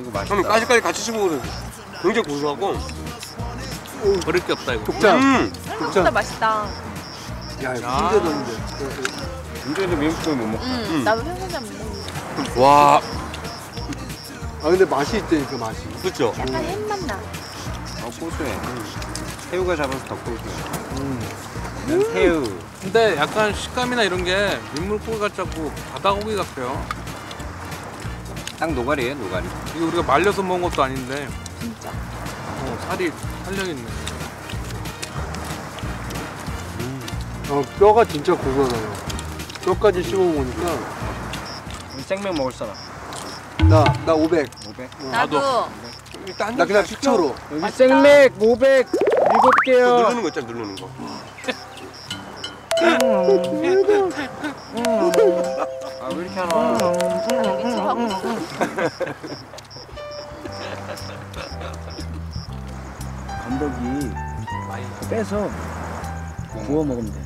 이거 맛있다. 형님 까지까지 같이 씹어보세요. 굉장히 고소하고. 버릴 게 없다 이거. 독장. 음. 생각보다 맛있다. 야, 이거 힘들다, 힘들. 문제도 미역국을 못 먹. 음, 나도 생선장 못 먹는데. 와, 아, 근데 맛이 있다니까, 맛이. 그렇죠. 약간 햄맛 나. 어 고소해. 새우가 잡아서 더 고소해. 음. 난 새우. 근데 약간 식감이나 이런 게 민물고기 같지 않고 바다고기 같아요. 딱 노가리예요 노가리. 이거 우리가 말려서 먹은 것도 아닌데 진짜. 어, 살이 탄력 있네. 어, 뼈가 진짜 고소하네요. 뼈까지 씹어먹으니까. 생맥 먹을 사람. 나, 나 500. 500. 나도. 일단 나 그냥 피처로. 여기 생맥 500 일곱 개요. 누르는 거 있잖아, 누르는 거. 아왜 이렇게 하나? 미치 하고 있어. 건더기 빼서 구워 먹으면 돼.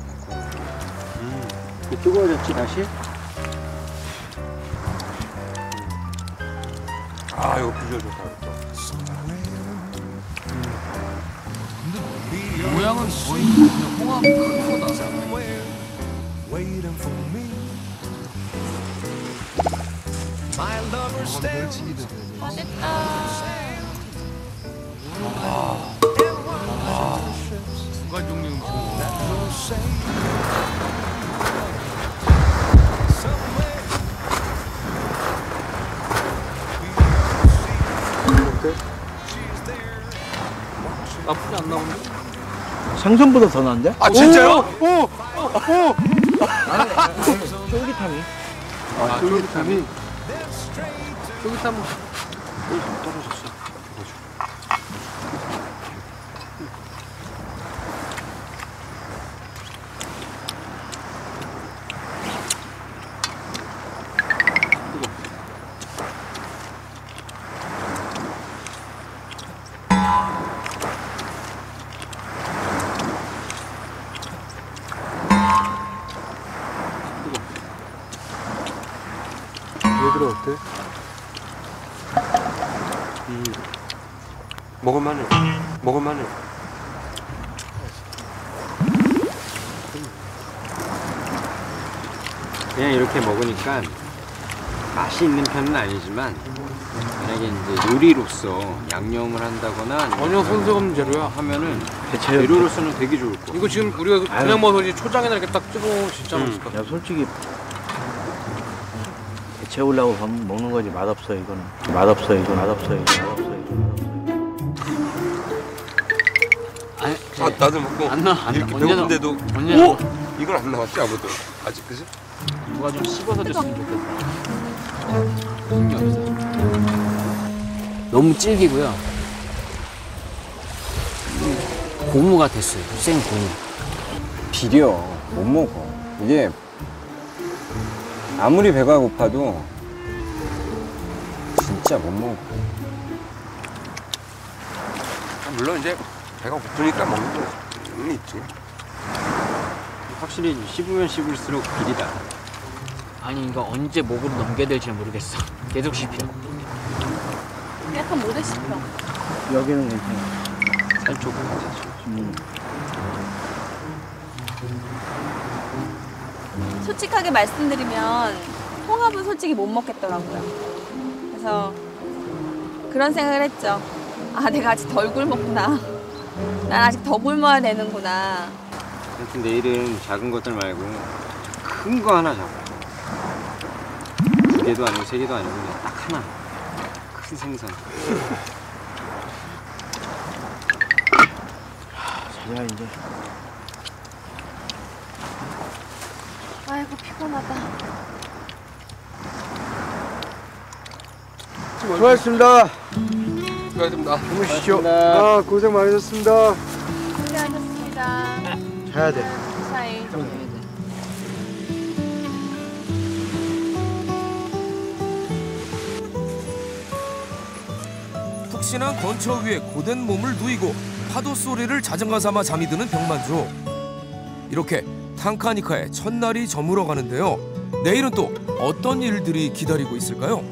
그 뜨거워졌지 다시? 아, 이거 비주얼 좋다. 모양은 거의 그냥 홍합 큰 거다. 두 가지 종류 음식. 나쁘지 않나 본데? 생선보다 더 난데? 아, 진짜요? 오! 오! 쫄깃함이. 아, 쫄깃함이. 쫄깃함 얘들아, 어 때? 먹을만해. 먹을만해. 그냥 이렇게 먹으니까 맛이 있는 편은 아니지만 만약에 이제 요리로서 양념을 한다거나 전혀 손색 없는 재료야. 하면은 대체로. 재료로서는 되게 좋을 거. 이거 지금 우리가. 그냥 먹어서 초장에다 이렇게 딱 찍어먹으면 진짜 음. 맛있을 것 같아. 야 솔직히 채우려고 밥 먹는 거지 맛없어 이거는. 맛없어 이거 맛없어 이거 맛없어 이거. 아니, 아, 나도 먹고. 안 나와, 안 이렇게 나와. 언제 배고픈데도. 언제 오! 나와? 이걸 안 나왔지, 아무도. 아직, 그지? 누가 좀 씹어서 줬으면 좋겠다. 힘이 없어. 너무 질기고요. 고무가 됐어요. 생 고무. 비려 못 먹어. 이게 아무리 배가 고파도 진짜 못 먹어. 물론 이제 배가 고프니까 먹는 거는 있지. 확실히 씹으면 씹을수록 비리다. 아니 이거 언제 목으로 넘겨야 될지 모르겠어. 계속 씹혀. 약간 모래 씹혀. 여기는 괜찮아. 살 쪽은 음. 솔직하게 말씀드리면 홍합은 솔직히 못 먹겠더라고요. 그래서 그런 생각을 했죠. 아, 내가 아직 덜 굶었구나. 난 아직 더 굶어야 되는구나. 하여튼 내일은 작은 것들 말고 큰 거 하나 잡아. 두 개도 아니고 세 개도 아니고 그냥 딱 하나. 큰 생선. 자자 이제. 아이고, 피곤하다. 수고하셨습니다. 수고하셨습니다. 주무시죠. 아, 고생 많으셨습니다. 고생하셨습니다. 자야 돼. 사이. 푹신한 건처 위에 고된 몸을 누이고 파도 소리를 자전거 삼아 잠이 드는 병만조. 이렇게 탕카니카의 첫날이 저물어 가는데요. 내일은 또 어떤 일들이 기다리고 있을까요?